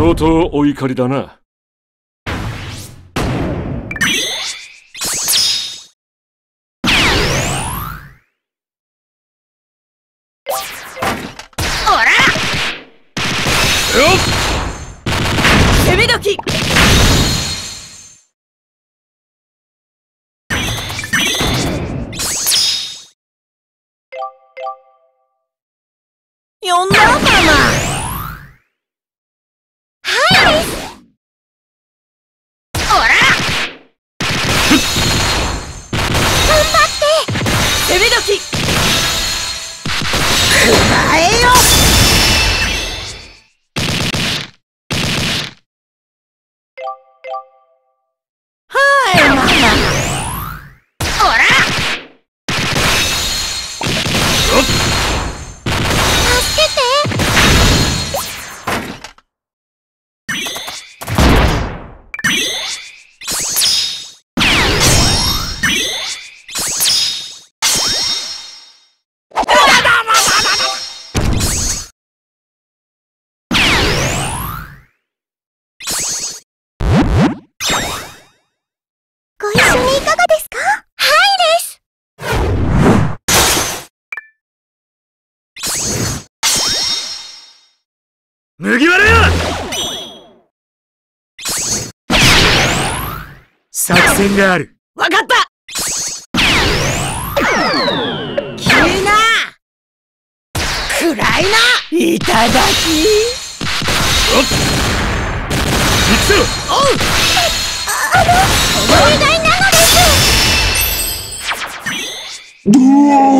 相当お怒りだな。呼んだママ麦わらや作戦がある。わかった！急な！暗いな！いただき！行くぞ！お願いなのです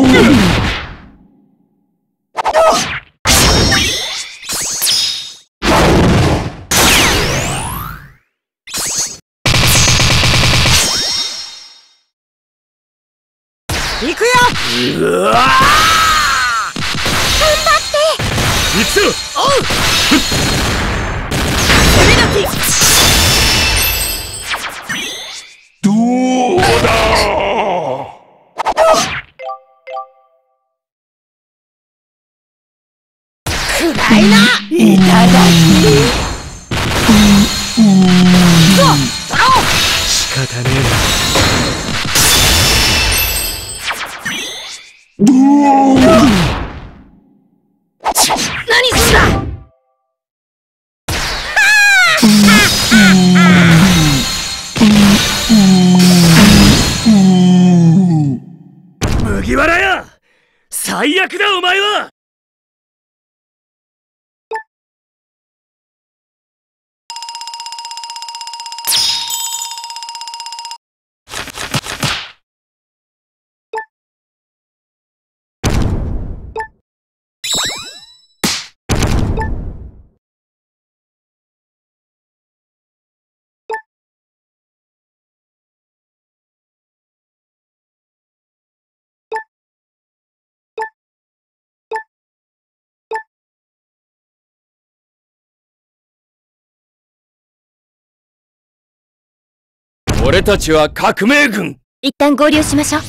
行くよ。行くぞ攻め時どうだ暗いな。いただき麦わらや!最悪だお前は!俺たちは革命軍。一旦合流しましょう。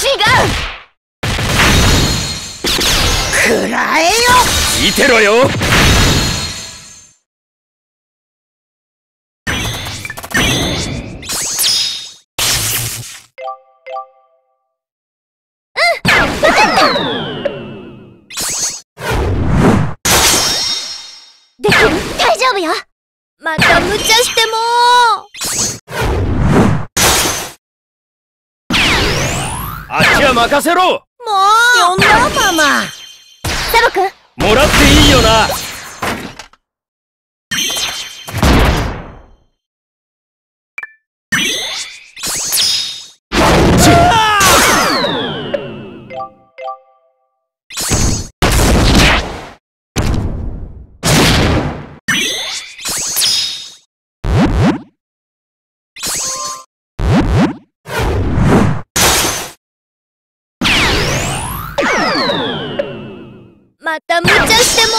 違う！くらえよ！聞いてろよ夫よ。また無茶しても。あっちは任せろ。もう。呼んだママ。サボくん。もらっていいよなままた無茶しても。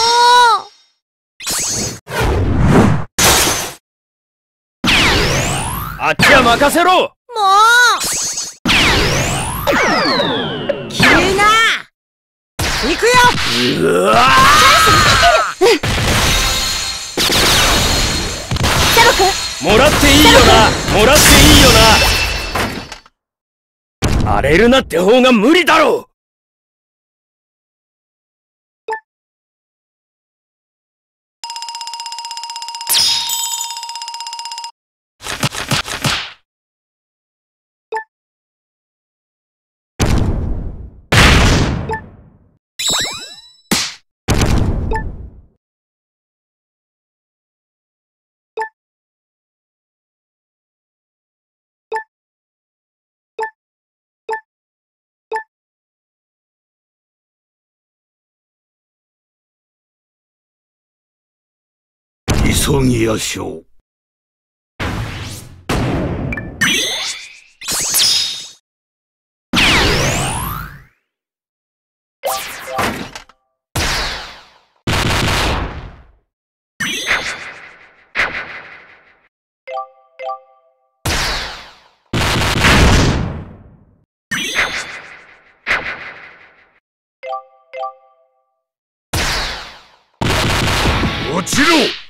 あっちは任せろ。もう。消えな。行くよ。うわセロ君。もらっていいよな。もらっていいよな。荒れるなって方が無理だろ急ぎやしょう。落ちろ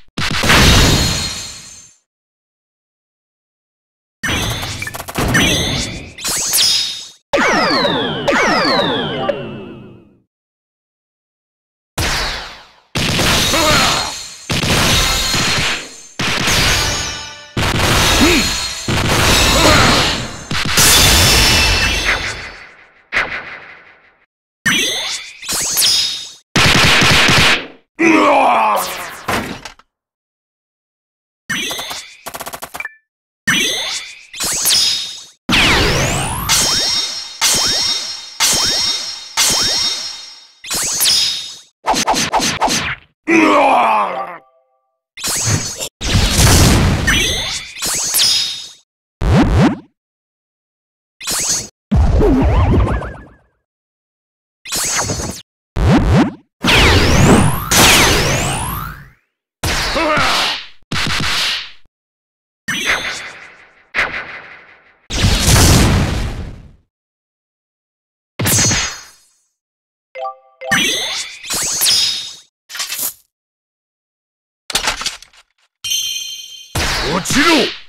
落ちろ。